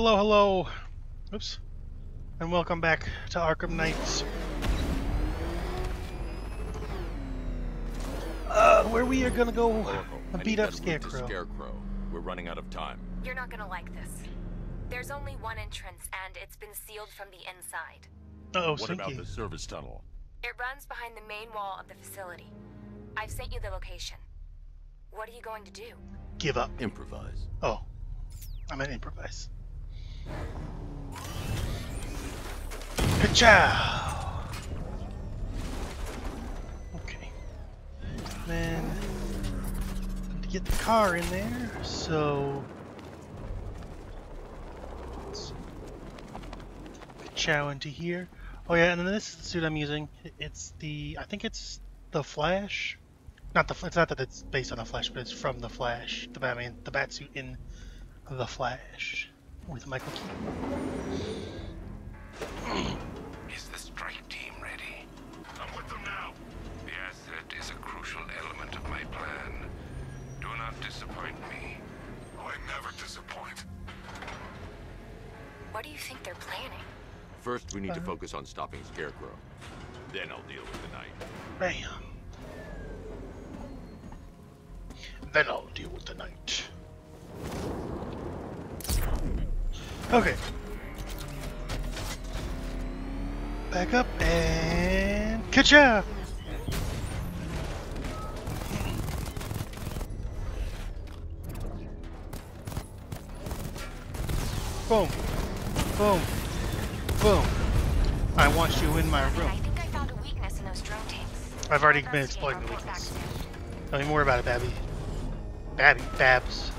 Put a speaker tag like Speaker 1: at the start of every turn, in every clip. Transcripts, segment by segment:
Speaker 1: hello, hello. Oops. And welcome back to Arkham Knights. Uh, where we are gonna go
Speaker 2: Oracle, I
Speaker 1: beat
Speaker 2: need
Speaker 1: up
Speaker 2: that route to
Speaker 1: Scarecrow.
Speaker 2: Scarecrow. We're running out of time.
Speaker 3: You're not gonna like this. There's only one entrance, and it's been sealed from the inside.
Speaker 1: Uh oh,
Speaker 4: What about the service tunnel?
Speaker 3: It runs behind the main wall of the facility. I've sent you the location. What are you going to do?
Speaker 1: Give up.
Speaker 4: Improvise.
Speaker 1: Oh, I meant improvise. Okay. Then to get the car in there, so chow into here. Oh yeah, and then this is the suit I'm using. It's the I think it's the Flash. Not the. It's not that it's based on the Flash, but it's from the Flash, the Batman, the Batsuit in the Flash with Michael Keaton.
Speaker 5: Is the strike team ready? I'm with them now. The asset is a crucial element of my plan. Do not disappoint me. I never disappoint.
Speaker 3: What do you think they're planning?
Speaker 2: First, we need to
Speaker 1: Uh-huh.
Speaker 2: focus on stopping Scarecrow. Then I'll deal with the Knight.
Speaker 1: Bam. Then I'll deal with the Knight. Okay. Back up and ka Boom. Boom. Boom. I want you in my room.
Speaker 3: I think I found a weakness in those drone tanks.
Speaker 1: I've already been exploiting the
Speaker 3: and report back
Speaker 1: weakness.
Speaker 3: soon.
Speaker 1: Don't even about it, Babby. Babby, Babs.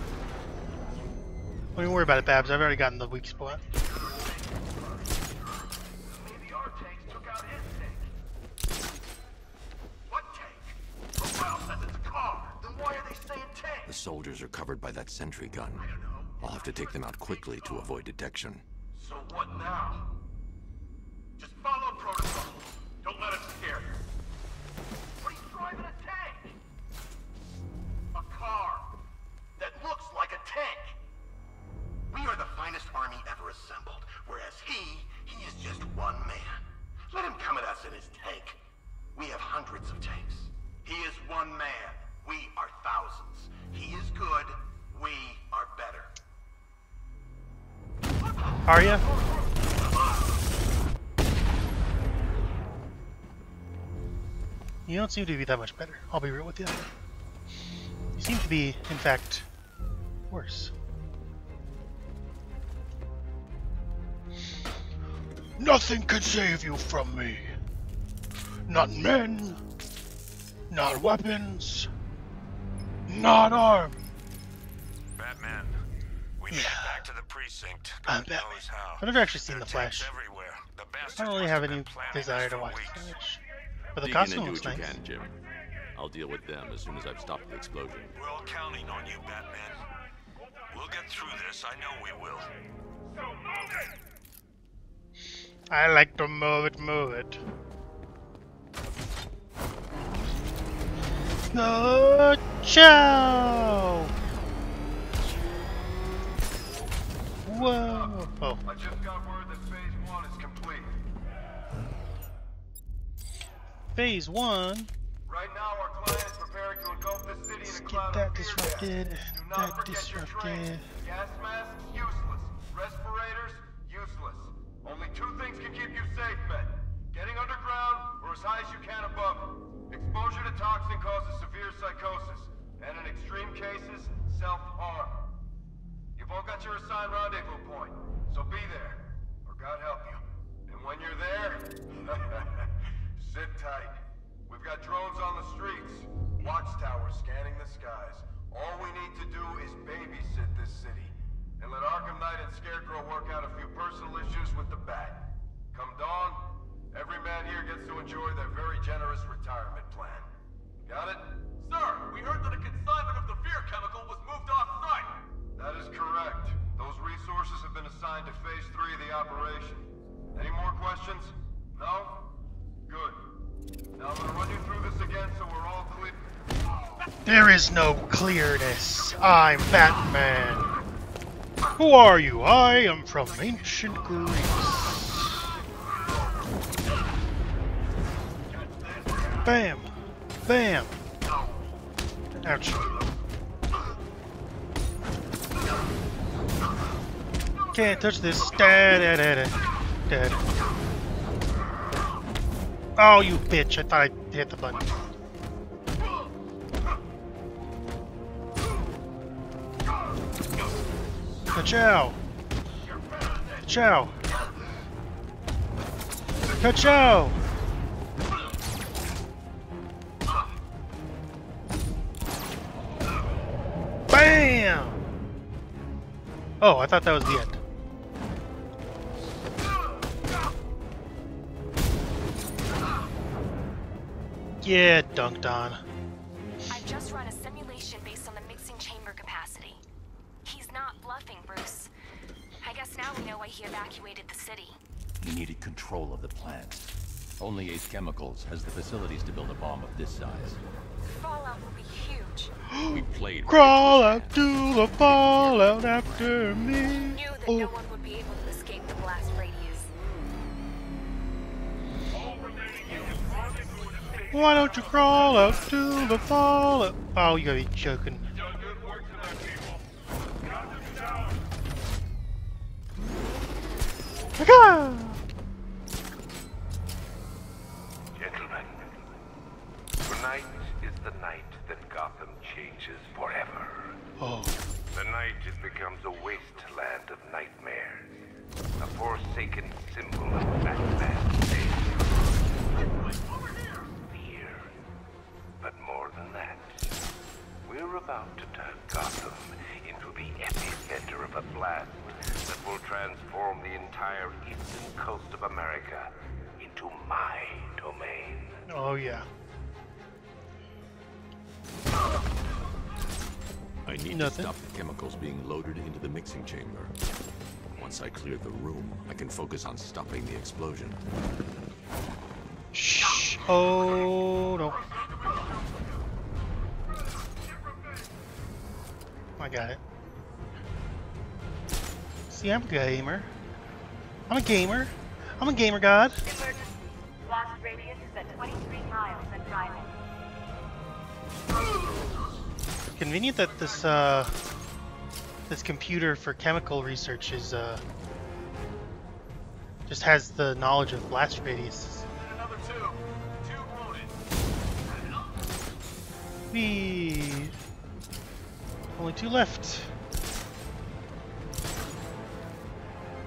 Speaker 1: Don't even worry about it, Babs. I've already gotten the weak spot.
Speaker 5: Maybe our tanks took out his tank. What tank? The Ralph says it's a car. Then why are they saying tank?
Speaker 2: The soldiers are covered by that sentry gun. I'll have to take them out quickly to avoid detection.
Speaker 5: So what now? Are
Speaker 1: you? You don't seem to be that much better. I'll be real with you. You seem to be, in fact, worse. Nothing can save you from me. Not men, not weapons, not arms.
Speaker 5: Batman, we made it
Speaker 1: Yeah.
Speaker 5: back to the precinct.
Speaker 1: I'm
Speaker 5: God
Speaker 1: Batman.
Speaker 5: knows how.
Speaker 1: I've never actually seen
Speaker 5: There
Speaker 1: the
Speaker 5: are tanks
Speaker 1: Flash.
Speaker 5: Everywhere. The
Speaker 1: I don't really have any desire to
Speaker 5: for
Speaker 1: watch the. Flash. But the
Speaker 2: Dig
Speaker 1: costume looks nice.
Speaker 2: can, Jim. I'll deal with them as soon as I've stopped the explosion.
Speaker 5: We're all counting on you, Batman. We'll get through this. I know we will. So move it!
Speaker 1: I like to move it, move it. No, ciao! Whoa! Oh,
Speaker 5: I just got word that phase one is complete.
Speaker 1: phase one.
Speaker 5: Right now, our client is preparing to engulf the city
Speaker 1: Let's
Speaker 5: in a
Speaker 1: get that disrupted.
Speaker 5: Do not
Speaker 1: That
Speaker 5: forget your training.
Speaker 1: disrupted.
Speaker 5: Gas masks, useless. Respirators, useless. Only two things can keep you safe, men. Getting underground or as high as you can above it. Exposure to toxin causes severe psychosis. And in extreme cases, self-harm. You've all got your assigned rendezvous point, so be there. Or God help you. And when you're there, sit tight. We've got drones on the streets, watchtowers scanning the skies. All we need to do is babysit this city. And let Arkham Knight and Scarecrow work out a few personal issues with the Bat. Come dawn, every man here gets to enjoy their very generous retirement plan.
Speaker 1: There is no clearness. I'm Batman. Who are you? I am from ancient Greece. Bam! Bam! Ouch. Can't touch this. Da, da, da, da, da. Oh, you bitch. I thought I hit the button. Ka-chow! Ka-chow! Ka-chow! Bam! Oh, I thought that was the end. Yeah, dunked on.
Speaker 6: Control of the plant. Only Ace Chemicals has the facilities to build a bomb of this size.
Speaker 3: Fallout will be huge.
Speaker 6: We played.
Speaker 1: Crawl out to the fallout after me.
Speaker 3: Knew that no
Speaker 1: Oh,
Speaker 3: one would be able to escape the blast radius.
Speaker 1: why don't you crawl out to the fallout? Oh, you gotta be joking. Aga!
Speaker 7: Of nightmares. A forsaken symbol of Batman's Fear. But more than that, we're about to turn Gotham into the epicenter of a blast that will transform the entire eastern coast of America into my domain.
Speaker 1: oh yeah.
Speaker 2: I need
Speaker 1: Nothing.
Speaker 2: to stop the chemicals being loaded into the mixing chamber. Once I clear the room, I can focus on stopping the explosion.
Speaker 1: Shh. Oh no. I got it. See, I'm a gamer. I'm a gamer. I'm a gamer god.
Speaker 8: Emergency. Blast radius is at 23 miles and driving.
Speaker 1: Convenient that this uh this computer for chemical research is uh just has the knowledge of blast radius.
Speaker 9: Another two. Two wounded.
Speaker 1: We only two left.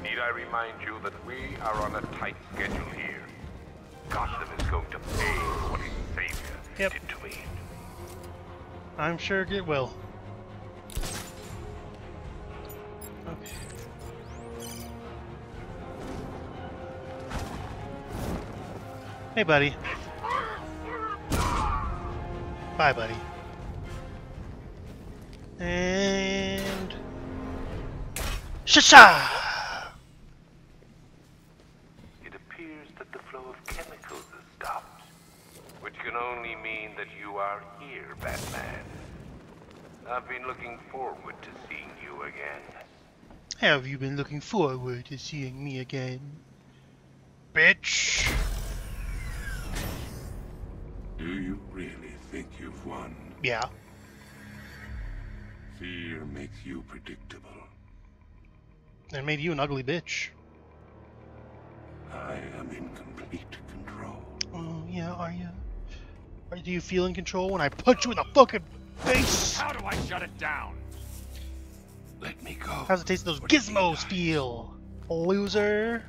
Speaker 7: Need I remind you that we are on a tight schedule here? Gotham is going to pay for what his savior
Speaker 1: Yep.
Speaker 7: did to me.
Speaker 1: I'm sure it will. Okay. Hey, buddy. Bye, buddy. And... Shasha!
Speaker 7: It appears that the flow of chemicals has stopped, which can only mean that you are here, Batman. I've been looking forward to seeing you again.
Speaker 1: Have you been looking forward to seeing me again? Bitch!
Speaker 4: Do you really think you've won?
Speaker 1: Yeah.
Speaker 4: Fear makes you predictable.
Speaker 1: And made you an ugly bitch.
Speaker 4: I am in complete control.
Speaker 1: Oh, yeah, are you? Are, do you feel in control when I punch you in the fucking face?
Speaker 6: How do I shut it down?
Speaker 4: Let me go.
Speaker 1: How's it taste of those
Speaker 4: What
Speaker 1: gizmos feel? Loser.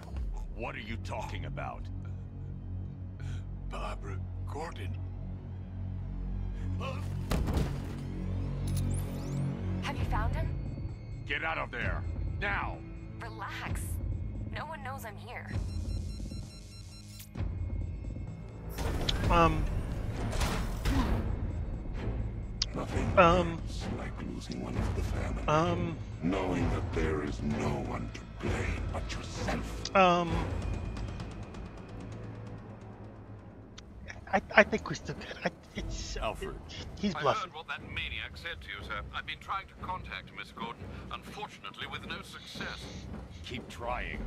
Speaker 6: What are you talking about?
Speaker 4: Barbara Gordon.
Speaker 3: Have you found him?
Speaker 6: Get out of there! Now!
Speaker 3: Relax. No one knows I'm here.
Speaker 1: Um,
Speaker 4: Nothing
Speaker 1: Um.
Speaker 4: like losing one of the family.
Speaker 1: um,
Speaker 4: Knowing that there is no one to blame but yourself.
Speaker 1: um. I, I think we still good. I, it's
Speaker 4: Alfred.
Speaker 1: he's
Speaker 10: I
Speaker 1: bluffing.
Speaker 10: heard what that maniac said to you, sir. I've been trying to contact Miss Gordon, unfortunately with no success.
Speaker 4: Keep trying.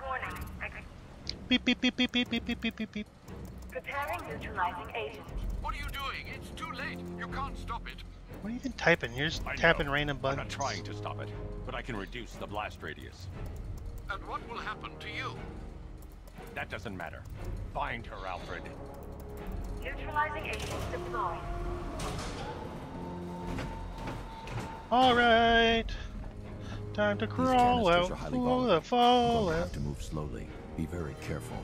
Speaker 8: Warning.
Speaker 1: Beep beep beep beep beep beep beep beep beep beep.
Speaker 8: preparing neutralizing agent.
Speaker 10: What are you doing? It's too late. You can't stop it.
Speaker 1: What are you even typing? You're just
Speaker 4: I
Speaker 1: tapping
Speaker 4: know.
Speaker 1: random buttons.
Speaker 4: I'm not trying to stop it, but I can reduce the blast radius.
Speaker 10: And what will happen to you?
Speaker 4: That doesn't matter. Find her, Alfred.
Speaker 8: Neutralizing agent deployed.
Speaker 1: All right, time to crawl out
Speaker 11: are highly
Speaker 1: for the
Speaker 11: You're
Speaker 1: fall.
Speaker 11: going have to move slowly. Be very careful.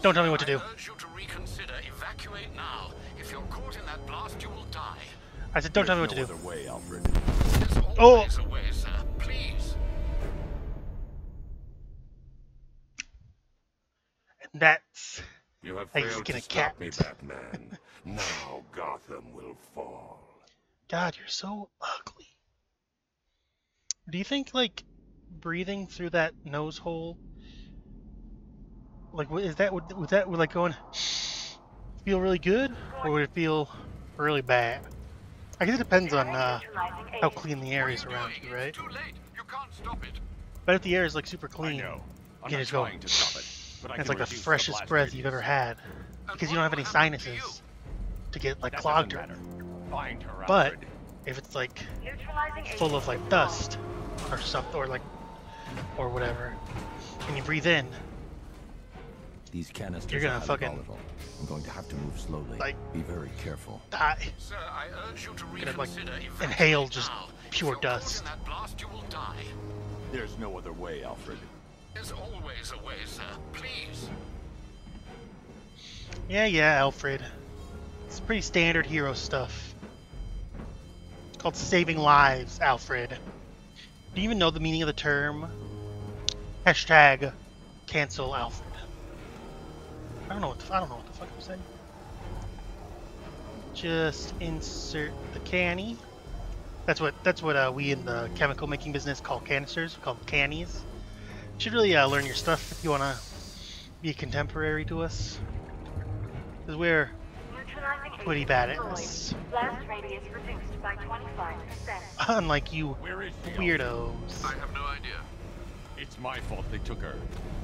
Speaker 1: Don't tell me what to
Speaker 10: I
Speaker 1: do.
Speaker 10: urge you to reconsider. Evacuate now. If you're caught in that blast, you will die.
Speaker 1: I said, don't tell me what to
Speaker 4: no
Speaker 1: do.
Speaker 4: other way, Alfred.
Speaker 10: There's
Speaker 1: Oh.
Speaker 10: always a way, sir. Please.
Speaker 1: And that's
Speaker 6: You have
Speaker 1: like
Speaker 6: failed to
Speaker 1: a
Speaker 6: stop
Speaker 1: cat.
Speaker 6: me, Batman. now Gotham will fall.
Speaker 1: God. You're so ugly. Do you think like breathing through that nose hole? Like, is that? Would, would that would like going feel really good, or would it feel really bad? I guess it depends on uh, how clean the air is around you, right?
Speaker 10: It's too late. You can't stop it.
Speaker 1: But if the air is like super
Speaker 4: I
Speaker 1: clean,
Speaker 4: know. I'm
Speaker 1: You
Speaker 4: not
Speaker 1: just go-
Speaker 4: to stop it, but I
Speaker 1: it's like the freshest
Speaker 4: blast
Speaker 1: breath
Speaker 4: radius.
Speaker 1: you've ever had, because you don't have any
Speaker 10: happen to
Speaker 1: sinuses to get like
Speaker 4: That
Speaker 1: clogged. or-
Speaker 4: matter. Find her,
Speaker 1: But if it's like
Speaker 8: Neutralizing
Speaker 1: full of like dust or something, or like or whatever, and you breathe in,
Speaker 11: These canisters
Speaker 1: You're gonna
Speaker 11: are highly
Speaker 1: fucking-
Speaker 11: volatile. I'm going to have to move slowly.
Speaker 1: like-
Speaker 11: Be very careful.
Speaker 1: die.
Speaker 10: Sir, I urge you to
Speaker 1: Gonna, like,
Speaker 10: reconsider. Evacuate
Speaker 1: inhale just
Speaker 10: now.
Speaker 1: pure
Speaker 10: if
Speaker 1: dust.
Speaker 10: In that blast, you will die.
Speaker 4: There's no other way, Alfred.
Speaker 10: There's always a way, sir. Please.
Speaker 1: Yeah, yeah, Alfred. It's pretty standard hero stuff. It's called saving lives, Alfred. Do you even know the meaning of the term? Hashtag cancel Alfred. I don't know what the, I don't know what the fuck I'm saying. Just insert the canny. That's what that's what uh, we in the chemical making business call canisters. We call them cannies. You should really uh, learn your stuff if you wanna be a contemporary to us. Because we're pretty bad at this.
Speaker 8: Blast radius reduced by 25%.
Speaker 1: unlike you
Speaker 4: Where is
Speaker 1: weirdos.
Speaker 10: I have no idea.
Speaker 4: It's my fault they took her.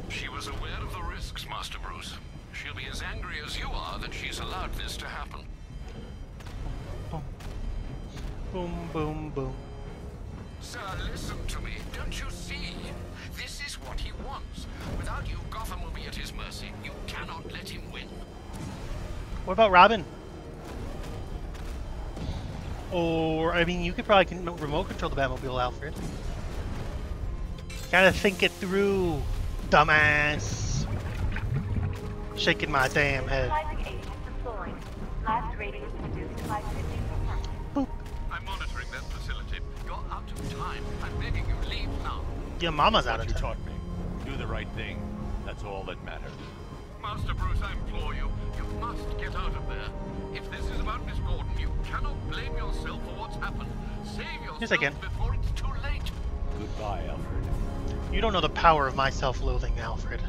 Speaker 10: She was aware of the risks, Master Bruce. She'll be as angry as you are that she's allowed this to happen.
Speaker 1: Boom, boom, boom.
Speaker 10: Sir, listen to me. Don't you see? This is what he wants. Without you, Gotham will be at his mercy. You cannot let him win.
Speaker 1: What about Robin? Or, I mean, you could probably remote control the Batmobile, Alfred. Gotta think it through, dumbass. Shaking my damn head.
Speaker 8: Neutralizing agent deployed. Blast radius reduced by 50%.
Speaker 10: I'm monitoring that facility. You're out of time. I'm begging you, leave now.
Speaker 1: Your mama's out
Speaker 4: What
Speaker 1: of
Speaker 4: you
Speaker 1: time.
Speaker 4: taught me. Do the right thing. That's all that matters.
Speaker 10: Master Bruce, I implore you. You must get out of there. If this is about Miss Gordon, you cannot blame yourself for what's happened. Save yourself
Speaker 1: Yes, I can.
Speaker 10: before it's too late.
Speaker 4: Goodbye, Alfred.
Speaker 1: You don't know the power of my self-loathing, Alfred.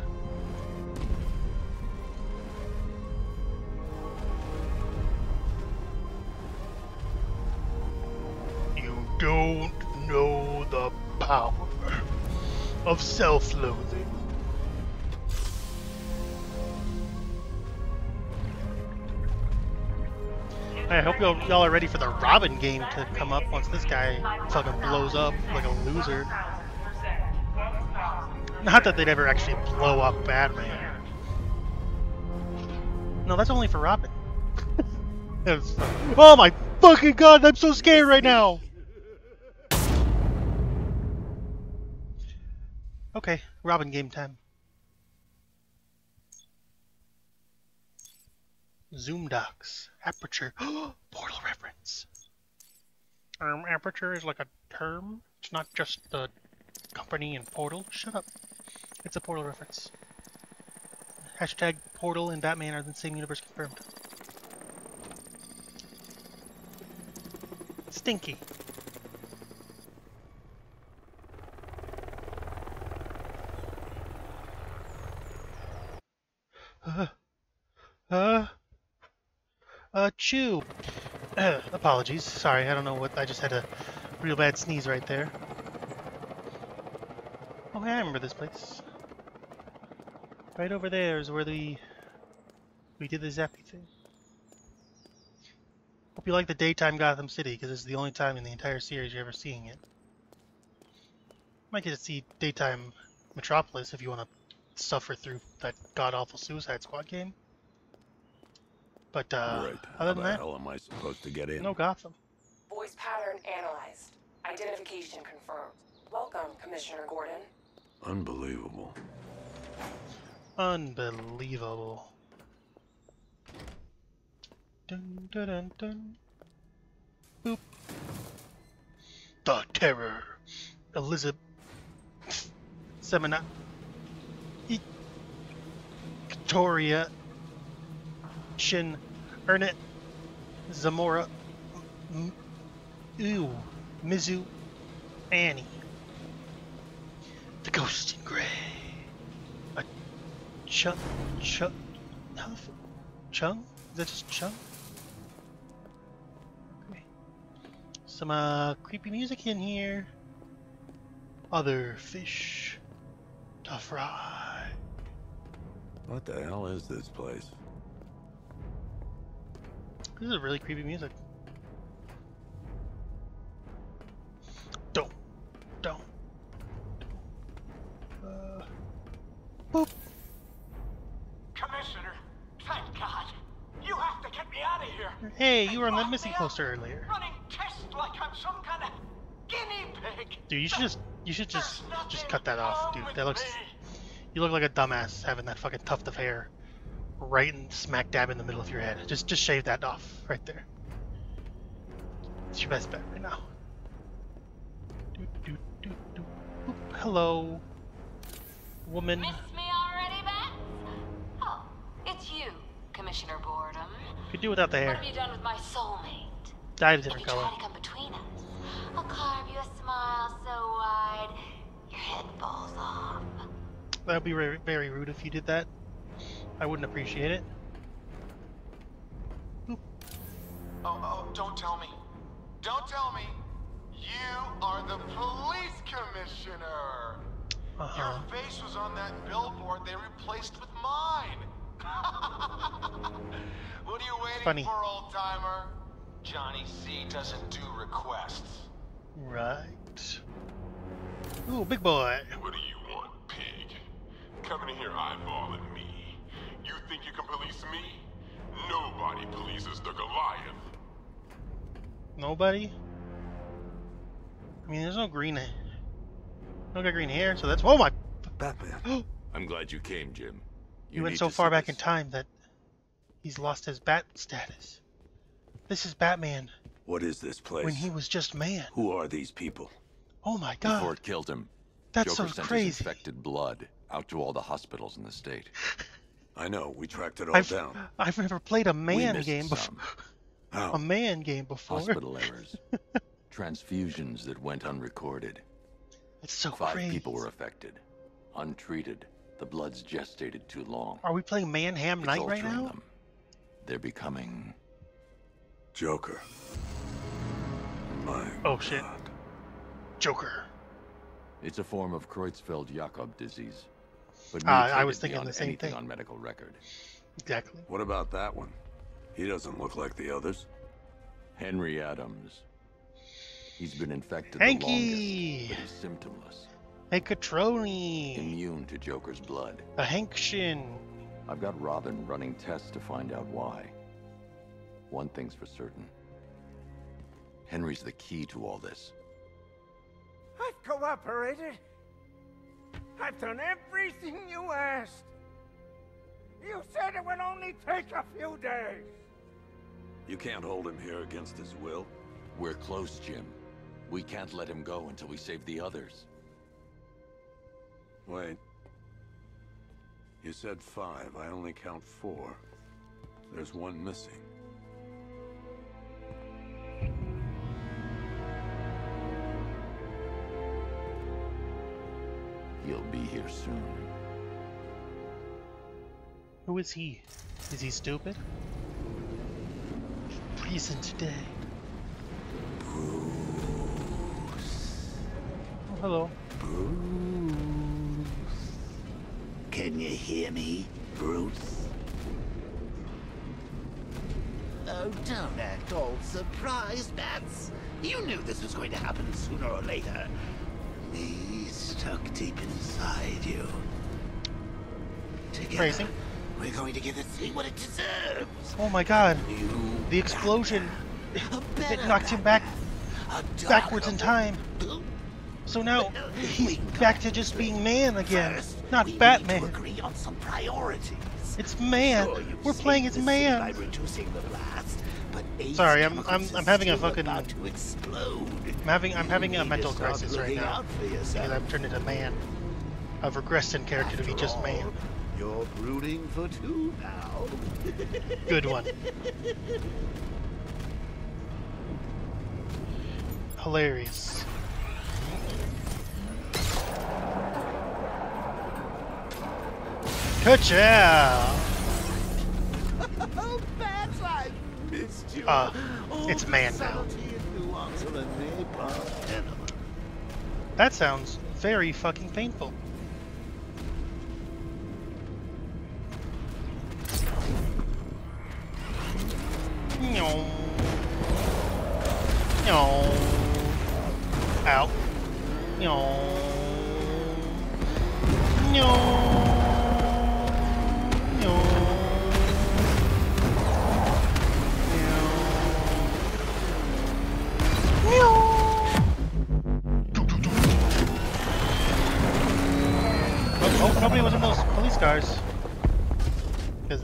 Speaker 1: Don't know the power of self-loathing. I hope y'all, y'all are ready for the Robin game to come up once this guy fucking blows up like a loser. Not that they'd ever actually blow up Batman. No, that's only for Robin. Oh my fucking god, I'm so scared right now! Okay, Robin game time. Zoom docs. Aperture. Portal reference. Um, aperture is like a term. It's not just the company and Portal. Shut up. It's a Portal reference. Hashtag Portal and Batman are in the same universe confirmed. Stinky. Uh, Pikachu! Uh, chew. apologies. Sorry, I don't know what. I just had a real bad sneeze right there. Oh, yeah, I remember this place. Right over there is where the we did the zappy thing. Hope you like the daytime Gotham City, because it's the only time in the entire series you're ever seeing it. Might get to see daytime Metropolis if you want to suffer through that god-awful Suicide Squad game. But uh,
Speaker 6: Great.
Speaker 1: other
Speaker 6: How
Speaker 1: than
Speaker 6: the
Speaker 1: that,
Speaker 6: hell am I supposed to get in?
Speaker 1: no Gotham.
Speaker 12: Voice pattern analyzed. Identification confirmed. Welcome, Commissioner Gordon.
Speaker 6: Unbelievable.
Speaker 1: Unbelievable. Dun, dun, dun, dun. Boop. The Terror. Elizabeth. Semina. E- Victoria. Shin. Ernest. Zamora. M-. Mizu. Annie. The Ghost in Grey. A the f- Chung? Is that just Chung? Okay. Some uh, creepy music in here. Other fish to fry.
Speaker 6: What the hell is this place?
Speaker 1: This is really creepy music. Don't. Don't. Uh, boop.
Speaker 13: Commissioner, thank God. You have to get me out of here.
Speaker 1: Hey, you were on that missing poster earlier.
Speaker 13: Running tests like I'm some kind of guinea pig.
Speaker 1: Dude, you should just you should just just cut that off, dude. That looks
Speaker 13: me.
Speaker 1: you look like a dumbass having that fucking tuft of hair right in smack dab in the middle of your head. Just just shave that off right there. It's your best bet right now. Doo, doo, doo. Boop. Hello, woman.
Speaker 3: Miss me already, Bats? Oh, it's you, Commissioner Boredom.
Speaker 1: Could do without the hair.
Speaker 3: What have you done with my soulmate?
Speaker 1: Dyed a different color.
Speaker 3: try to come between us, I'll carve you a smile so wide your head falls off.
Speaker 1: That would be very, very rude if you did that. I wouldn't appreciate it.
Speaker 13: Oh, oh, don't tell me. Don't tell me. You are the police commissioner.
Speaker 1: Uh huh.
Speaker 13: Your face was on that billboard they replaced with mine. what are you waiting
Speaker 1: Funny.
Speaker 13: for, old timer? Johnny C doesn't do requests.
Speaker 1: Right. Ooh, big boy.
Speaker 6: What do you want, pig? Coming in here eyeballing me. You think you can police me? Nobody polices the Goliath.
Speaker 1: Nobody? I mean, there's no green. No got green hair, so that's. Oh my!
Speaker 6: Batman.
Speaker 14: I'm glad you came, Jim.
Speaker 1: You went so far
Speaker 14: see
Speaker 1: back in time that he's lost his bat status. This is Batman
Speaker 6: What is this place?
Speaker 1: when he was just man.
Speaker 6: Who are these people?
Speaker 1: Oh my god.
Speaker 2: Before
Speaker 1: god,
Speaker 2: it killed him,
Speaker 1: that's
Speaker 2: Joker
Speaker 1: so
Speaker 2: sent his
Speaker 1: crazy.
Speaker 2: infected blood out to all the hospitals in the state.
Speaker 6: I know, we tracked it all
Speaker 1: I've,
Speaker 6: down.
Speaker 1: I've never played a man game before.
Speaker 6: How?
Speaker 1: A man game before.
Speaker 2: Hospital errors. Transfusions that went unrecorded.
Speaker 1: It's so
Speaker 2: Five
Speaker 1: crazy.
Speaker 2: people were affected. Untreated. The blood's gestated too long.
Speaker 1: Are we playing Man Ham Night right now?
Speaker 2: them. They're becoming
Speaker 6: Joker. My
Speaker 1: Oh shit, Joker.
Speaker 2: It's a form of Creutzfeldt-Jakob disease. But
Speaker 1: Ah, I was thinking the same thing.
Speaker 2: on medical record.
Speaker 1: Exactly.
Speaker 6: What about that one? He doesn't look like the others.
Speaker 2: Henry Adams. He's been infected
Speaker 1: Hanky!
Speaker 2: the longest, but he's symptomless.
Speaker 1: Hey, Catroni.
Speaker 2: Immune to Joker's blood.
Speaker 1: A Hankshin.
Speaker 2: I've got Robin running tests to find out why. One thing's for certain. Henry's the key to all this.
Speaker 15: I've cooperated. I've done everything you asked. You said it would only take a few days.
Speaker 6: You can't hold him here against his will.
Speaker 2: We're close, Jim. We can't let him go until we save the others.
Speaker 6: Wait. You said five. I only count four. There's one missing.
Speaker 2: He'll be here soon.
Speaker 1: Who is he? Is he stupid? reason today. Oh, hello. Bruce.
Speaker 16: Can you hear me, Bruce? Oh, don't act all surprised, Bats. You knew this was going to happen sooner or later. Me stuck deep inside you. Together,
Speaker 1: Crazy.
Speaker 16: we're going to give this thing what it deserves.
Speaker 1: Oh my god.
Speaker 16: You
Speaker 1: The explosion. It knocked him back backwards in time. So now he's back to just being man again, not Batman.
Speaker 16: agree on some priorities.
Speaker 1: It's man.
Speaker 16: Sure,
Speaker 1: We're playing as man.
Speaker 16: blast, but
Speaker 1: Sorry, I'm I'm I'm having a fucking
Speaker 16: to explode.
Speaker 1: I'm having I'm having a mental crisis right now because. I've turned into man. I've regressed in character to be just
Speaker 16: all,
Speaker 1: man.
Speaker 16: You're brooding for two now.
Speaker 1: Good one. Hilarious. Ka-chow!
Speaker 16: oh, Bats, I missed you.
Speaker 1: Uh, it's man now. That sounds very fucking painful. No. No. Ow. No. No.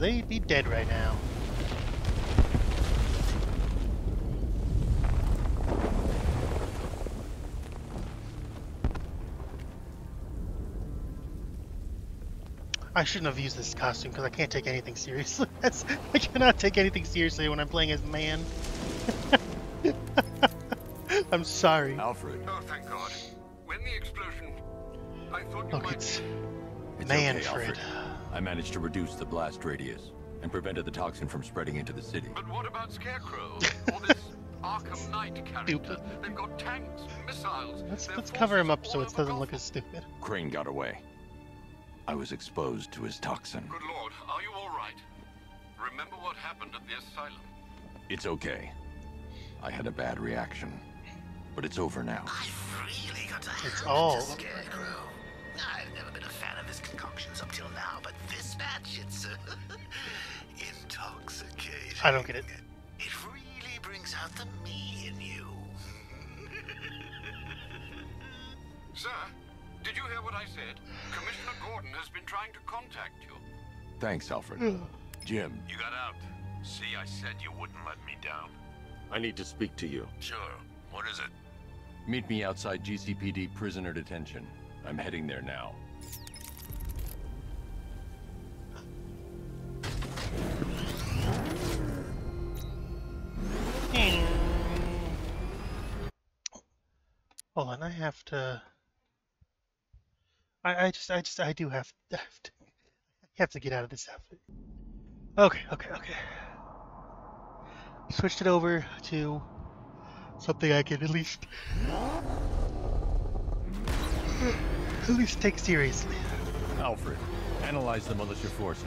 Speaker 1: They'd be dead right now. I shouldn't have used this costume because I can't take anything seriously. That's, I cannot take anything seriously when I'm playing as man. I'm sorry.
Speaker 2: Alfred.
Speaker 10: Oh, thank God. When the explosion, I thought you
Speaker 1: Look,
Speaker 10: might...
Speaker 1: it's
Speaker 2: It's
Speaker 1: Man,
Speaker 2: okay,
Speaker 1: Fred.
Speaker 2: Alfred. I managed to reduce the blast radius and prevented the toxin from spreading into the city.
Speaker 10: But what about Scarecrow? All this Arkham Knight character? They've got tanks, missiles.
Speaker 1: Let's let's cover him up so it doesn't look as stupid.
Speaker 2: Crane got away. I was exposed to his toxin.
Speaker 10: Good Lord, are you all right? Remember what happened at the asylum?
Speaker 2: It's okay. I had a bad reaction. But it's over now.
Speaker 16: I've really got to
Speaker 1: It's
Speaker 16: it
Speaker 1: all-
Speaker 16: to Scarecrow. I've never been a fan of his concoctions up till now, but this batch, it's uh, intoxicating.
Speaker 1: I don't get it.
Speaker 16: It really brings out the me in you.
Speaker 10: Sir, did you hear what I said? Commissioner Gordon has been trying to contact you.
Speaker 2: Thanks, Alfred. Jim,
Speaker 10: You got out. See, I said you wouldn't let me down.
Speaker 2: I need to speak to you.
Speaker 10: Sure. What is it?
Speaker 2: Meet me outside GCPD prisoner detention. I'm heading there now.
Speaker 1: Hold on, I have to. I, I just, I just, I do have, have to. Have to get out of this outfit. Okay, okay, okay. Switched it over to something I can at least, at least take seriously.
Speaker 17: Alfred, analyze the militia forces,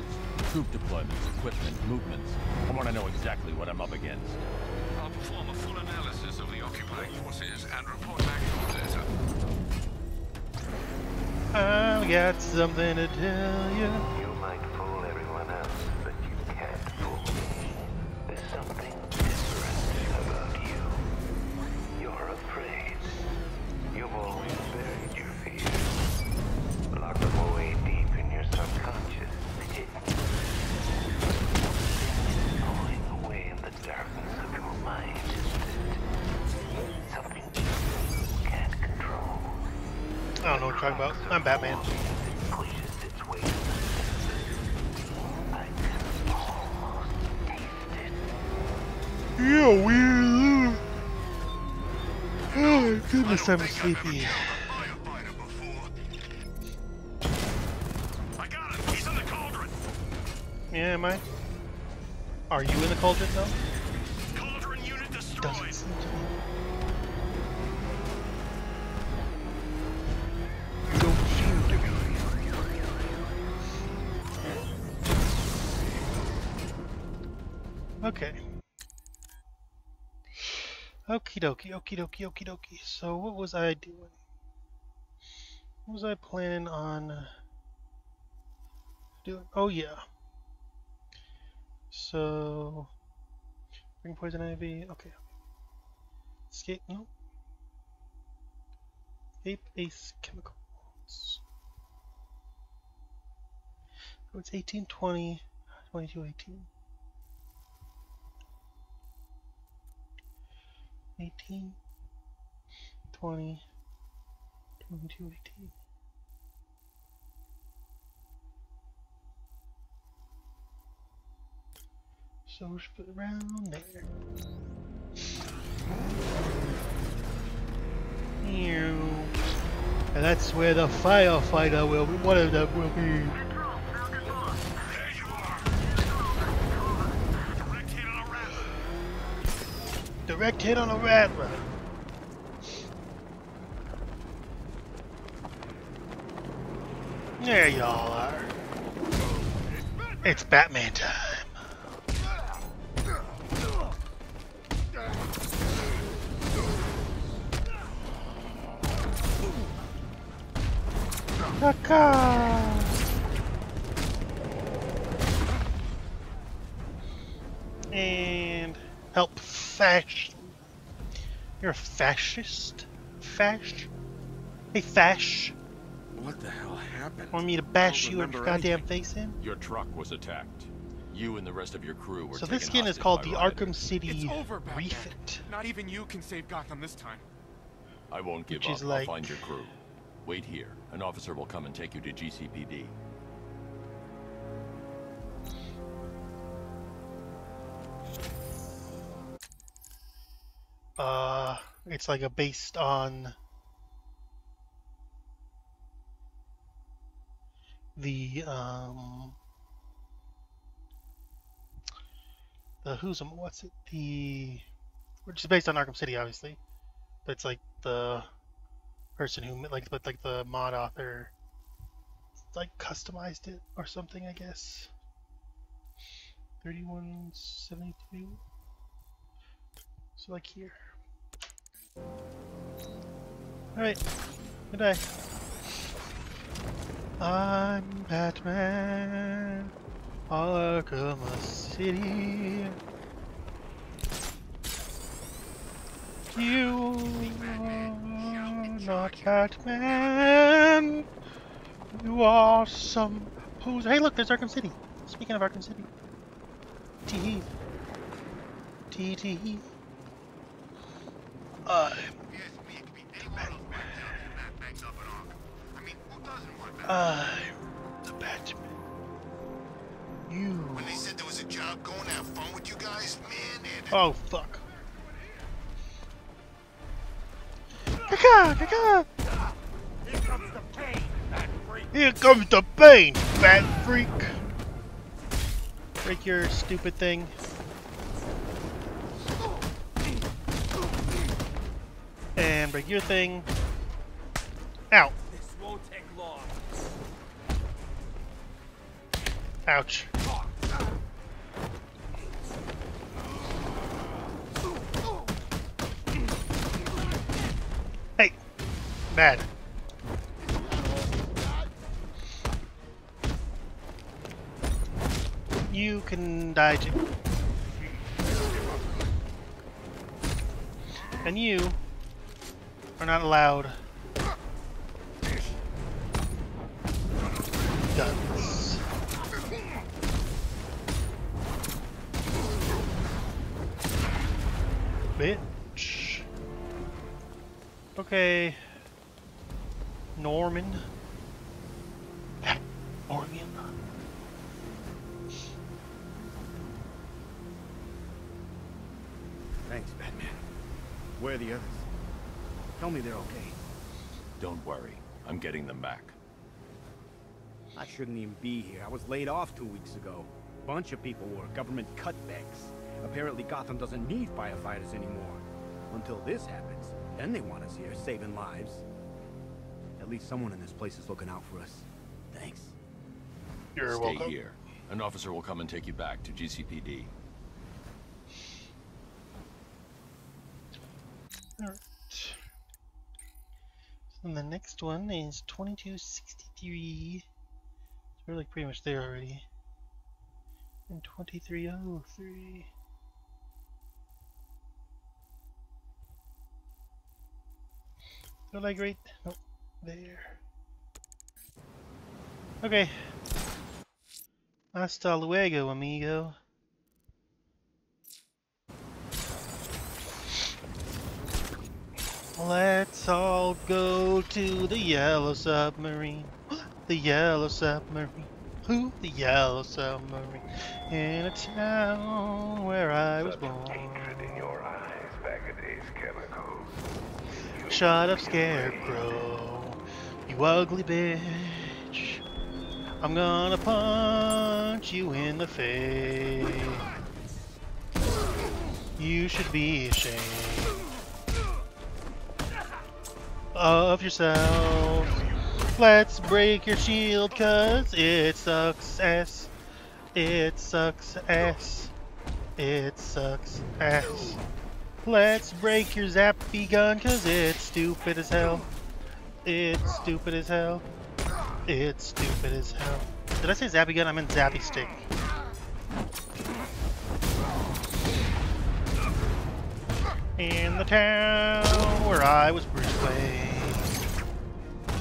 Speaker 17: troop deployments, equipment, movements. I want to know exactly what I'm up against.
Speaker 10: I'll perform a full analysis of the occupying forces and report back to you later.
Speaker 1: I got something to tell you. Yeah, weird. Oh my goodness, I'm sleepy.
Speaker 10: I got him. He's in the cauldron.
Speaker 1: Yeah, am I? Are you in the cauldron though? Okie dokie, okie dokie, okie dokie. So what was I doing? What was I planning on doing? Oh yeah. So bring poison ivy. Okay. Escape. No. Escape ace chemicals. So it's 18, 20, 18. 18, 20, 22, 18. So we should put it around there. And that's where the firefighter will be. One of them will be. Direct hit on a rattler. There y'all are. It's Batman time. And help Fash. You're a fascist? Fash? Hey, Fash.
Speaker 2: What the hell happened?
Speaker 1: Want me to bash you in your goddamn
Speaker 2: anything.
Speaker 1: face in?
Speaker 11: Your truck was attacked. You and the rest of your crew were
Speaker 1: So
Speaker 11: taken
Speaker 1: this skin is
Speaker 11: hostage
Speaker 1: called the. Arkham City
Speaker 9: It's over, Batman.
Speaker 1: Refit.
Speaker 9: Not even you can save Gotham this time.
Speaker 11: I won't give
Speaker 1: Which
Speaker 11: up.
Speaker 1: is like-
Speaker 11: I'll find your crew. Wait here. An officer will come and take you to GCPD.
Speaker 1: Uh, it's like a based on the um the who's what's it the which is based on Arkham City, obviously, but it's like the person who like but like the mod author like customized it or something, I guess. Thirty-one seventy-two. So like here. Alright. Good day. I'm Batman. Arkham City. You are not Batman. You are some poser. Hey, look, there's Arkham City. Speaking of Arkham City. Tee. Tee tee. I'm I'm the Batman. You.
Speaker 18: When they said there was a job going to have fun with you guys, man, to
Speaker 1: Oh fuck. Caca, caca.
Speaker 15: Here comes the pain, freak.
Speaker 1: Here comes the pain, fat freak. Break your stupid thing. And break your thing. Ow. Ouch. Hey. Bad. You can die too. And you are not allowed Okay. Norman. Norman.
Speaker 19: Thanks, Batman. Where are the others? Tell me they're okay.
Speaker 11: Don't worry. I'm getting them back.
Speaker 19: I shouldn't even be here. I was laid off two weeks ago. Bunch of people were government cutbacks. Apparently Gotham doesn't need firefighters anymore. Until this happens, then they want us here, saving lives. At least someone in this place is looking out for us. Thanks.
Speaker 1: You're
Speaker 11: Stay
Speaker 1: welcome.
Speaker 11: here. An officer will come and take you back to GCPD.
Speaker 1: Alright. So the next one is 2263. So we're like pretty much there already. And 2303. So like right nope, there. Okay. Hasta luego, amigo. Let's all go to the yellow submarine. The yellow submarine. Who? The yellow submarine. In a town where I was born. Shut up, scarecrow. You ugly bitch. I'm gonna punch you in the face. You should be ashamed of yourself. Let's break your shield, cause it sucks ass. It sucks ass. It sucks ass. Let's break your zappy gun, cause it's stupid as hell. It's stupid as hell. It's stupid as hell. Did I say zappy gun? I meant zappy stick. In the town where I was Bruce Wayne,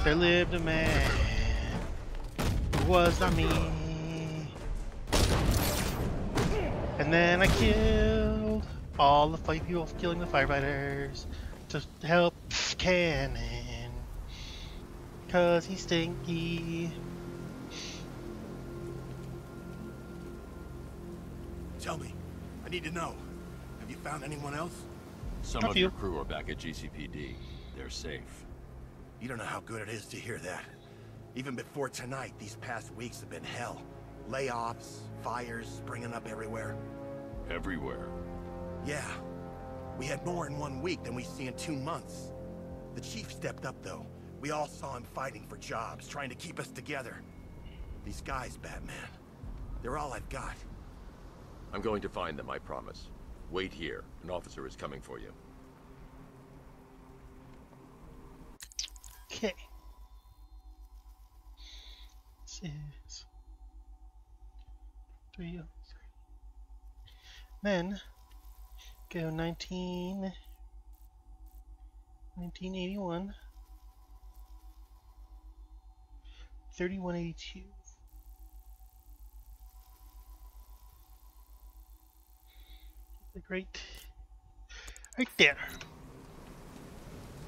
Speaker 1: there lived a man who was not me. And then I killed all the fight people killing the firefighters to help Cannon. Cause he's stinky.
Speaker 18: Tell me. I need to know. Have you found anyone else?
Speaker 11: Some
Speaker 1: Not
Speaker 11: of
Speaker 1: you.
Speaker 11: your crew are back at GCPD. They're safe.
Speaker 18: You don't know how good it is to hear that. Even before tonight, these past weeks have been hell. Layoffs, fires springing up everywhere.
Speaker 11: Everywhere.
Speaker 18: Yeah. We had more in one week than we see in two months. The chief stepped up, though. We all saw him fighting for jobs, trying to keep us together. These guys, Batman, they're all I've got.
Speaker 2: I'm going to find them, I promise. Wait here. An officer is coming for you.
Speaker 1: Okay. This is three oh three. Then go 19, 1981, 3182. The great right there.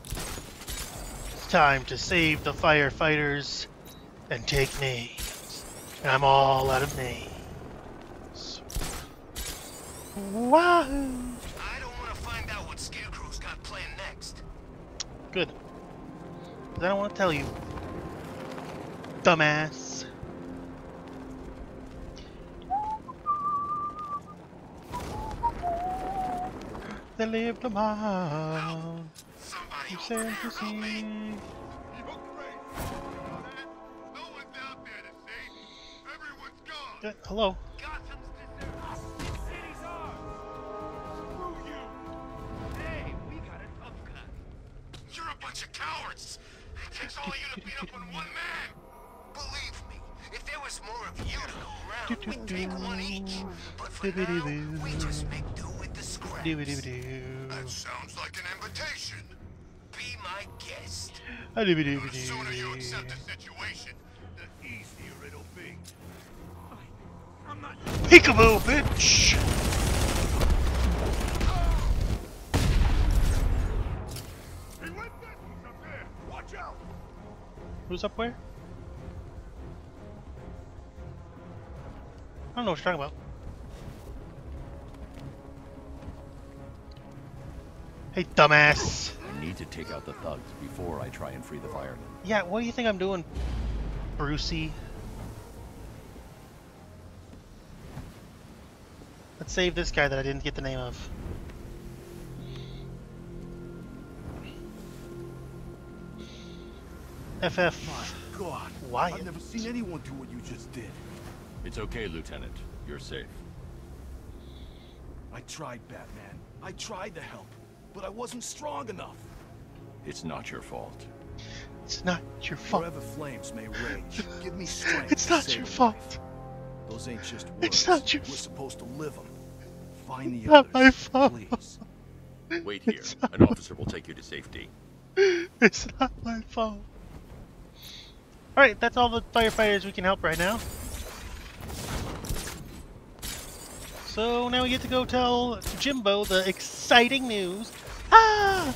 Speaker 1: It's time to save the firefighters and take names. And I'm all out of names. Wahoo! Good. 'Cause I don't want to tell you. Dumbass. They lived a mile from San Francisco. Hello.
Speaker 9: Bunch. It takes all of you to beat up on one man. Believe me, if there was more of you to go around, we'd take one each. But for now, we just make do with the scraps.
Speaker 6: That sounds like an invitation.
Speaker 9: Be my guest.
Speaker 6: The sooner you accept the situation, the easier it'll be. I'm not.
Speaker 1: Peekaboo, bitch!
Speaker 6: Who's up
Speaker 1: ah, where? I don't know what you're talking about. Hey, dumbass.
Speaker 11: I need to take out the thugs before I try and free the firemen.
Speaker 1: Yeah, what do you think I'm doing, Brucey? Let's save this guy that I didn't get the name of. FF.
Speaker 18: My God.
Speaker 1: Wyatt.
Speaker 18: I've never seen anyone do what you just did.
Speaker 20: It's okay, Lieutenant. You're safe.
Speaker 18: I tried, Batman. I tried to help, but I wasn't strong enough.
Speaker 20: It's not your fault.
Speaker 1: It's not your fault.
Speaker 18: Wherever flames may rage, give me strength.
Speaker 1: It's not your fault.
Speaker 18: life. Those ain't just words.
Speaker 1: It's not your
Speaker 18: We're supposed to live them. Find the
Speaker 1: Not
Speaker 18: others,
Speaker 1: my fault.
Speaker 18: please.
Speaker 20: Wait here. An officer will take you to safety.
Speaker 1: It's not my fault. Alright, that's all the firefighters we can help right now. So now we get to go tell Jimbo the exciting news ah!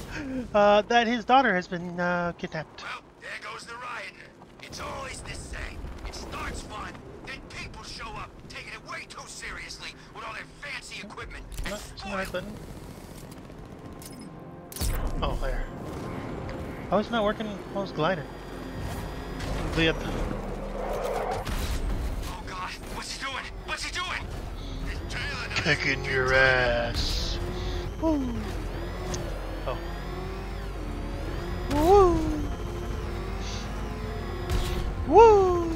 Speaker 1: uh, that his daughter has been uh, kidnapped.
Speaker 16: Well, there goes the riot. It's always the same. It starts fun, then people show up, taking it way too seriously with all their fancy equipment.
Speaker 1: not right button. Oh, there. Oh, it's not working. Oh, it's gliding. Glid.
Speaker 16: Oh God, what's he doing? What's he doing? His trailer does-
Speaker 1: Kicking your ass. Woo. Oh. Woo. Woo.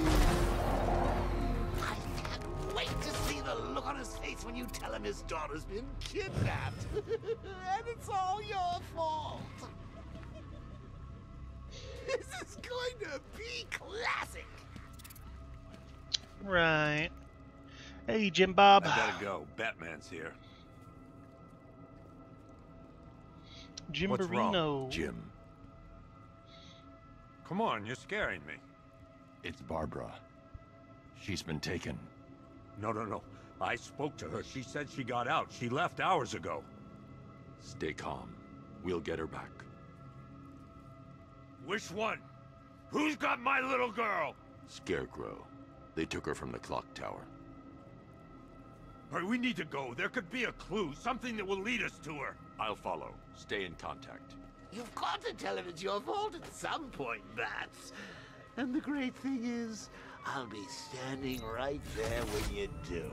Speaker 16: I can't wait to see the look on his face when you tell him his daughter's been kidnapped. and it's all your fault. This is going to be classic.
Speaker 1: Right. Hey, Jim Bob.
Speaker 6: I gotta go. Batman's here.
Speaker 1: Jim
Speaker 6: What's wrong,
Speaker 2: Jim,
Speaker 6: Come on, you're scaring me.
Speaker 20: It's Barbara. She's been taken.
Speaker 6: No, no, no. I spoke to her. She said she got out. She left hours ago.
Speaker 2: stay calm. We'll get her back.
Speaker 6: Which one? Who's got my little girl?
Speaker 2: Scarecrow. They took her from the clock tower.
Speaker 6: All right, we need to go. There could be a clue, something that will lead us to her.
Speaker 2: I'll follow. Stay in contact.
Speaker 16: You've got to tell him it's your fault at some point, Bats. And the great thing is, I'll be standing right there when you do.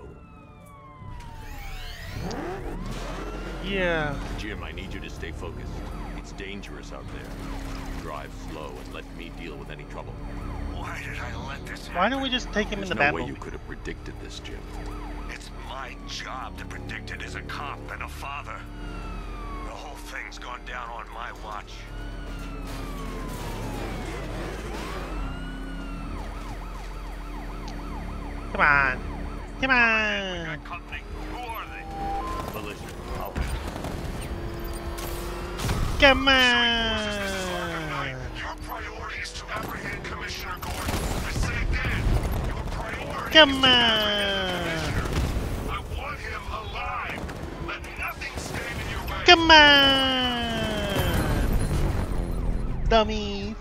Speaker 1: Yeah.
Speaker 2: Jim, I need you to stay focused. It's dangerous out there. Drive slow and let me deal with any trouble.
Speaker 16: Why did I let this happen?
Speaker 1: Why don't we just take him in
Speaker 2: There's
Speaker 1: the
Speaker 2: no way you could have predicted this, Jim.
Speaker 16: It's my job to predict it as a cop and a father. The whole thing's gone down on my watch.
Speaker 1: Come on. Come on.
Speaker 6: Company, who are they?
Speaker 2: Militia, I'll handle
Speaker 1: Come on.
Speaker 9: Your way.
Speaker 1: Come on. Dummies.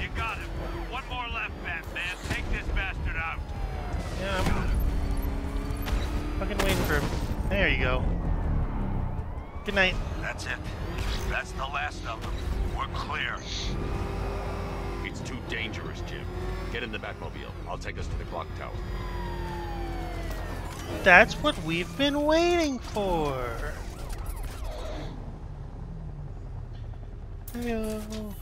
Speaker 6: You got him. One more left, Batman. Take this bastard out.
Speaker 1: Yeah, I'm fucking waiting for him. There you go. Good night.
Speaker 16: That's it. That's the last of them. We're clear.
Speaker 2: It's too dangerous, Jim. Get in the Batmobile. I'll take us to the clock tower.
Speaker 1: That's what we've been waiting for. Hello.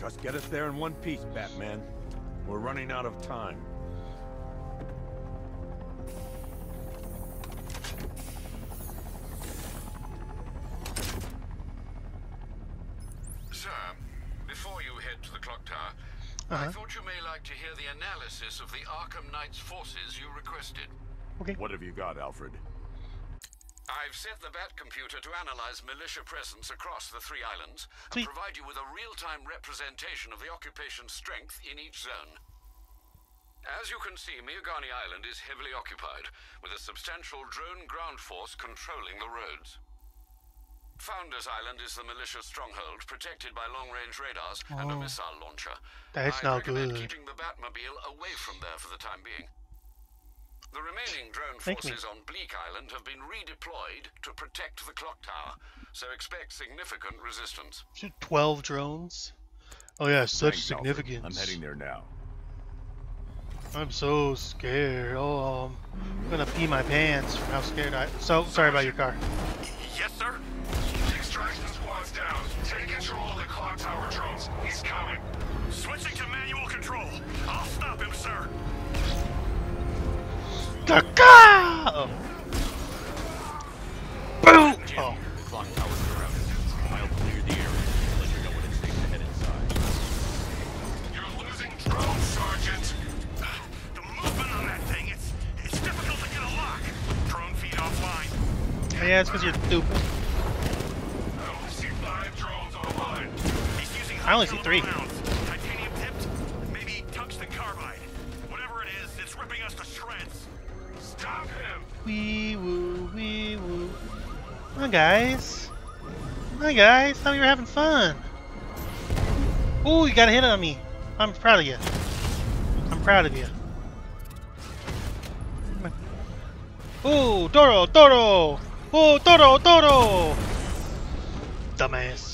Speaker 6: Just get us there in one piece, Batman. We're running out of time.
Speaker 10: Knight's forces you requested.
Speaker 1: Okay.
Speaker 2: What have you got, Alfred?
Speaker 10: I've set the Bat computer to analyze militia presence across the three islands
Speaker 1: Sweet.
Speaker 10: and provide you with a real-time representation of the occupation's strength in each zone. As you can see, Miagani Island is heavily occupied, with a substantial drone ground force controlling the roads. Founders Island is the militia stronghold, protected by long-range radars and a
Speaker 1: Oh.
Speaker 10: missile launcher.
Speaker 1: That's
Speaker 10: I'd
Speaker 1: not
Speaker 10: recommend
Speaker 1: good.
Speaker 10: keeping the Batmobile away from there for the time being. The remaining drone
Speaker 1: Thank me.
Speaker 10: forces on Bleak Island have been redeployed to protect the clock tower, so expect significant resistance.
Speaker 1: 12 drones? Oh yeah, such
Speaker 20: Thanks, Alfred.
Speaker 1: significance.
Speaker 20: I'm heading there now.
Speaker 1: I'm so scared. Oh, um, I'm gonna pee my pants from how scared I. So sorry about your car.
Speaker 16: Yes, sir?
Speaker 9: He's coming. Switching to manual control. I'll stop him, sir.
Speaker 1: Caca! Oh. Boom! Oh.
Speaker 11: The clock tower's surrounded. I'll clear the area. Let you know when it's safe to head inside.
Speaker 9: You're losing drone, Sergeant. The movement on that thing, it's it's difficult to get a lock. Drone feed offline.
Speaker 1: Yeah, it's because you're stupid.
Speaker 9: To shreds. Stop him!
Speaker 1: Wee woo, wee woo. Hi guys. Hi guys, thought we were having fun. Ooh, you got a hit on me. I'm proud of you. I'm proud of you. Ooh, Toro, Toro! Ooh, Toro, Toro! Dumbass.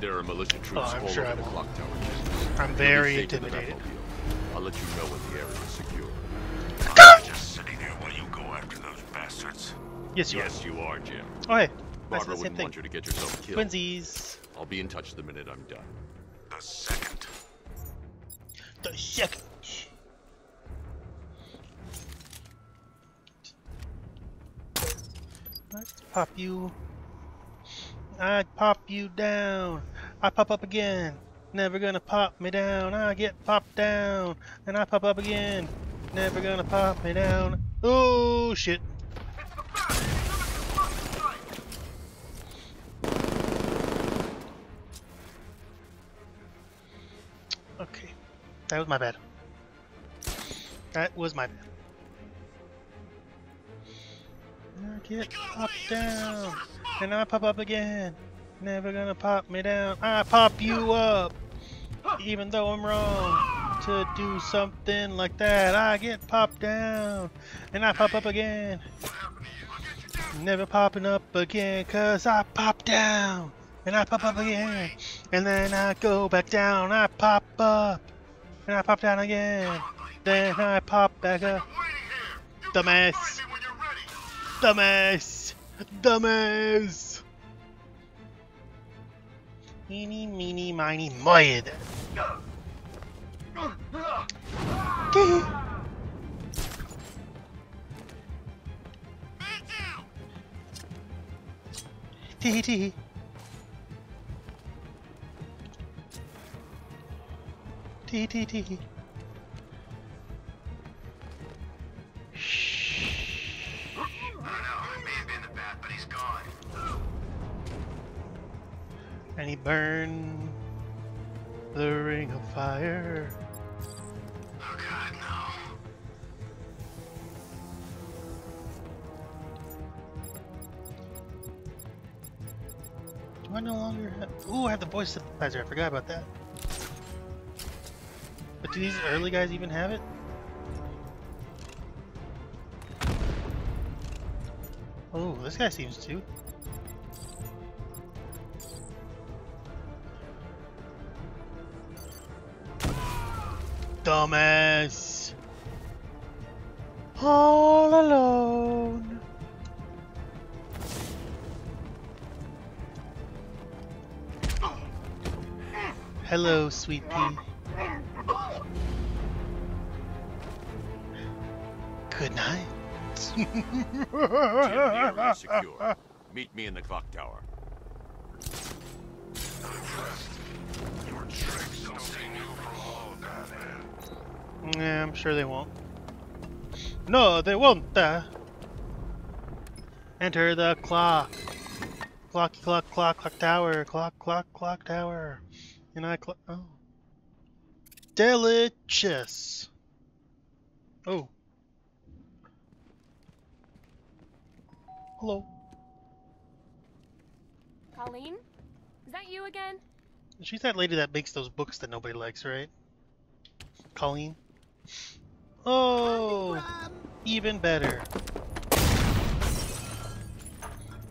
Speaker 2: There are militia troops
Speaker 1: Oh, I'm
Speaker 2: all
Speaker 1: sure
Speaker 2: over
Speaker 1: I
Speaker 2: the clock tower.
Speaker 1: I'm very
Speaker 2: safe
Speaker 1: intimidated.
Speaker 2: I'll let you know when the area is secure.
Speaker 9: I'm just sitting there while you go after those bastards.
Speaker 1: Yes, you
Speaker 2: yes, are. Yes, you are, Jim.
Speaker 1: Oh, hey.
Speaker 2: Barbara wouldn't
Speaker 1: thing.
Speaker 2: want you to get yourself killed.
Speaker 1: Twinsies.
Speaker 2: I'll be in touch the minute I'm done.
Speaker 9: The second.
Speaker 1: The second. Let's pop you. I pop you down. I pop up again. Never gonna pop me down. I get popped down. And I pop up again. Never gonna pop me down. Oh shit. Okay. That was my bad. That was my bad. I get popped down, and I pop up again. Never gonna pop me down. I pop you up, even though I'm wrong to do something like that. I get popped down, and I pop up again. Never popping up again, cause I pop down, and I pop up again, and then I go back down. I pop up, and I pop down again. Then I pop back up. Dumbass. Dumbass. Dumbass. Meeny, meeny, miny, moid. Tee. Tee tee. Tee tee tee. And he burned the ring of fire.
Speaker 9: Oh God, no.
Speaker 1: Do I no longer have... Ooh, I have the voice synthesizer. I forgot about that. But do these early guys even have it? Oh, this guy seems to. All alone. Hello, sweet pea. Good night.
Speaker 2: Meet me in the clock tower.
Speaker 1: Yeah, I'm sure they won't. No, they won't. Uh. Enter the clock. Clocky clock clock clock tower. Clock clock clock tower. And I clock. Oh. Delicious. Oh. Hello.
Speaker 3: Colleen? Is that you again?
Speaker 1: She's that lady that makes those books that nobody likes, right? Colleen. Oh, even better.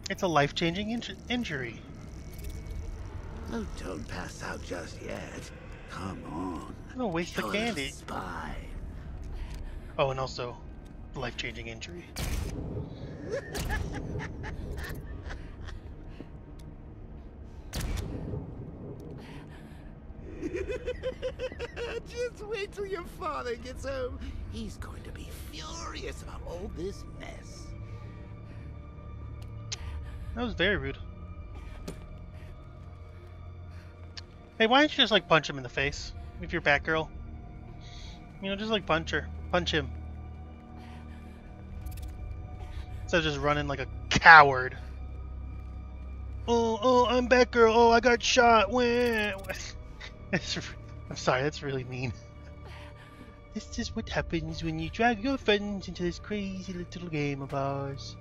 Speaker 1: It's a life-changing inj- injury.
Speaker 16: Oh, don't pass out just yet. Come on.
Speaker 1: No waste the
Speaker 16: You're a
Speaker 1: candy.
Speaker 16: Spy.
Speaker 1: Oh, and also, life-changing injury.
Speaker 16: Just wait till your father gets home. He's going to be furious about all this mess.
Speaker 1: That was very rude. Hey, why don't you just like punch him in the face if you're Batgirl? You know, just like punch her, punch him. Instead of just running like a coward. Oh, oh, I'm Batgirl. Oh, I got shot. I'm sorry, that's really mean. This is what happens when you drag your friends into this crazy little game of ours.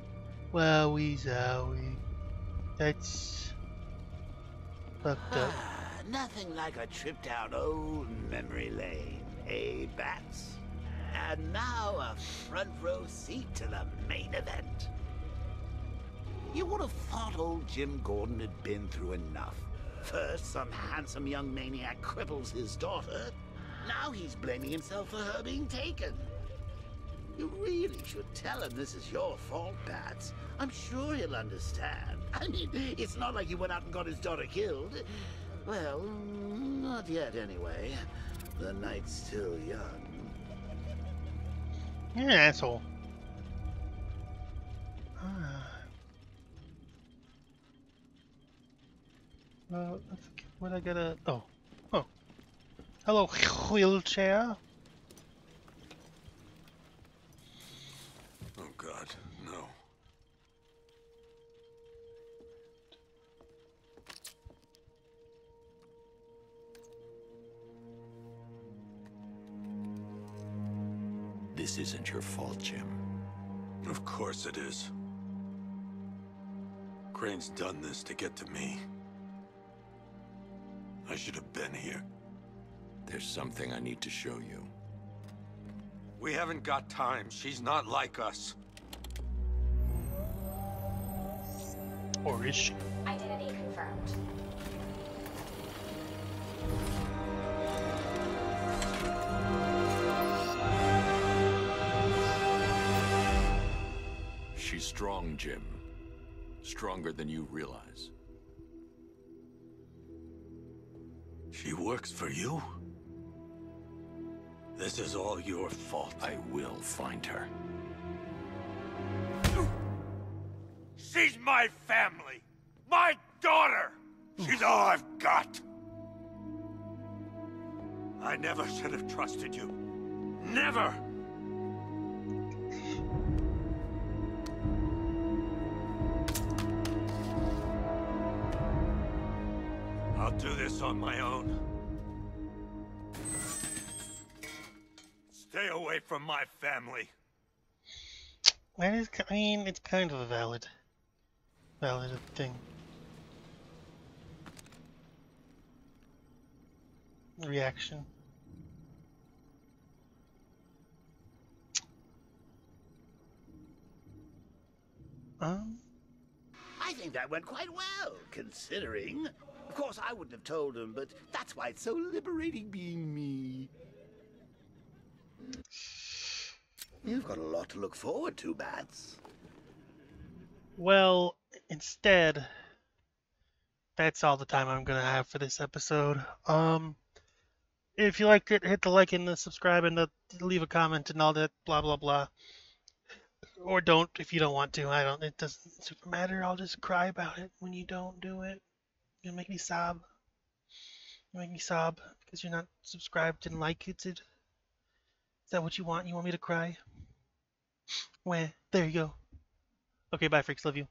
Speaker 1: Wowie zowie. That's fucked up.
Speaker 16: Nothing like a trip down old memory lane, eh, Bats? And now a front row seat to the main event. You would have thought old Jim Gordon had been through enough. First, some handsome young maniac cripples his daughter. Now he's blaming himself for her being taken. You really should tell him this is your fault, Bats. I'm sure he'll understand. I mean, it's not like you went out and got his daughter killed. Well, not yet anyway. The night's still young.
Speaker 1: You're an asshole. Uh, I what I gotta. Oh. Oh. Hello, wheelchair.
Speaker 2: Oh god, no.
Speaker 4: This isn't your fault, Jim.
Speaker 6: Of course it is. Crane's done this to get to me. I should have been here.
Speaker 4: There's something I need to show you.
Speaker 6: We haven't got time. She's not like us.
Speaker 1: Or is she?
Speaker 3: Identity confirmed.
Speaker 4: She's strong, Jim. Stronger than you realize.
Speaker 6: She works for you? This is all your fault.
Speaker 4: I will find her.
Speaker 6: She's my family! My daughter! She's all I've got! I never should have trusted you. Never! This on my own. Stay away from my family.
Speaker 1: That is, I mean, it's kind of a valid, valid thing. Reaction. Um.
Speaker 16: I think that went quite well, considering. Of course, I wouldn't have told him, but that's why it's so liberating being me. You've got a lot to look forward to, Bats.
Speaker 1: Well, instead, that's all the time I'm gonna have for this episode. Um, if you liked it, hit the like and the subscribe and the leave a comment and all that blah blah blah. Or don't if you don't want to. I don't. It doesn't super matter. I'll just cry about it when you don't do it. You make me sob. You make me sob because you're not subscribed and like it. Is that what you want? You want me to cry? Well, there you go. Okay, bye, freaks. Love you.